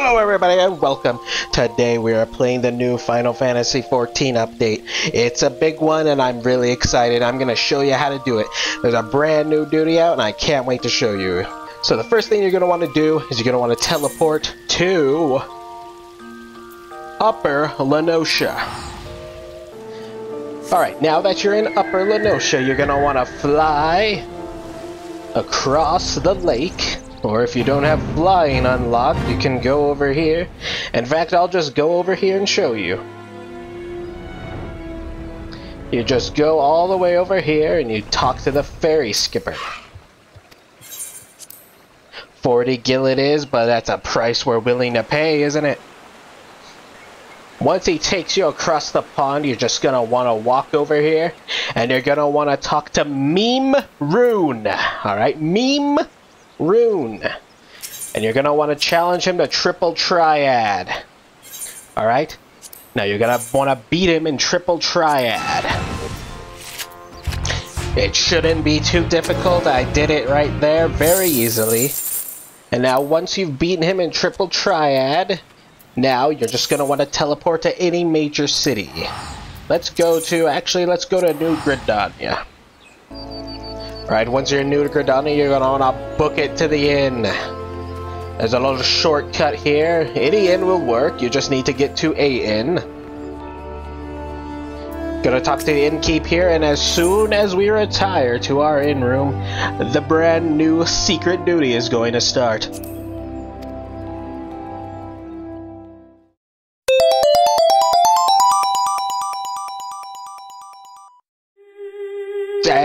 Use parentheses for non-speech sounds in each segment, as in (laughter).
Hello everybody and welcome. Today we are playing the new Final Fantasy XIV update. It's a big one and I'm really excited. I'm going to show you how to do it. There's a brand new duty out and I can't wait to show you. So the first thing you're going to want to do is you're going to want to teleport to Upper La Noscea. Alright, now that you're in Upper La Noscea, you're going to want to fly across the lake or if you don't have flying unlocked, you can go over here. In fact, I'll just go over here and show you. You just go all the way over here and you talk to the ferry skipper. 40 gil it is, but that's a price we're willing to pay, isn't it? Once he takes you across the pond, you're just gonna want to walk over here, and you're gonna want to talk to Meme Rune. Alright, Meme Rune. And you're going to want to challenge him to Triple Triad. Alright? Now you're going to want to beat him in Triple Triad. It shouldn't be too difficult. I did it right there very easily. And now once you've beaten him in Triple Triad, now you're just going to want to teleport to any major city. Let's go to, actually, let's go to New Gridania. Right, once you're in new to Gridania, you're gonna wanna book it to the inn. There's a little shortcut here. Any inn will work, you just need to get to a inn. Gonna talk to the innkeep here, and as soon as we retire to our inn room, the brand new secret duty is going to start.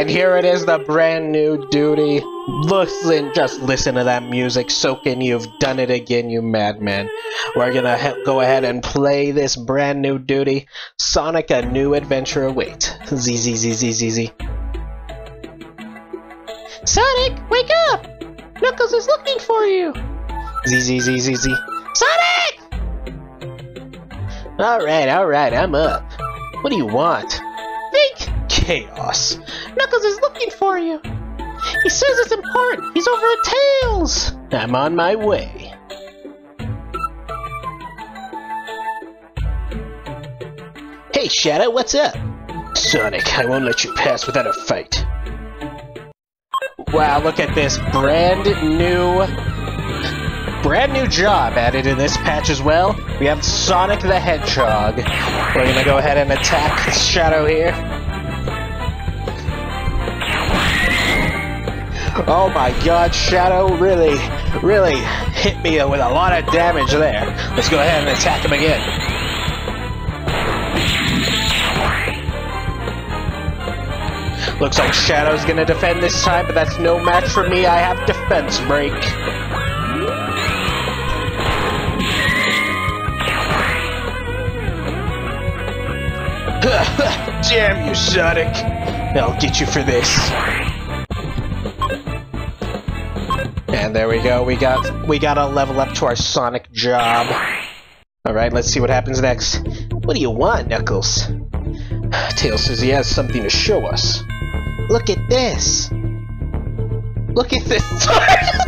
And here it is, the brand new duty. Listen, just listen to that music. Soak in, you've done it again, you madman. We're gonna go ahead and play this brand new duty. Sonic, a new adventure awaits. Z Z Z Z Z Z. Sonic, wake up! Knuckles is looking for you. Z Z Z Z Z. Sonic! All right, all right, I'm up. What do you want? Chaos. Knuckles is looking for you. He says it's important. He's over at Tails. I'm on my way. Hey, Shadow, what's up? Sonic, I won't let you pass without a fight. Wow, look at this brand new brand new job added in this patch as well. We have Sonic the Hedgehog. We're gonna go ahead and attack Shadow here. Oh my god, Shadow really, really hit me with a lot of damage there. Let's go ahead and attack him again. Looks like Shadow's gonna defend this time, but that's no match for me. I have defense break. (laughs) Damn you, Sonic! I'll get you for this. And there we go. We got we got a level up to our Sonic job. All right, let's see what happens next. What do you want, Knuckles? (sighs) Tails says he has something to show us. Look at this. Look at this. (laughs)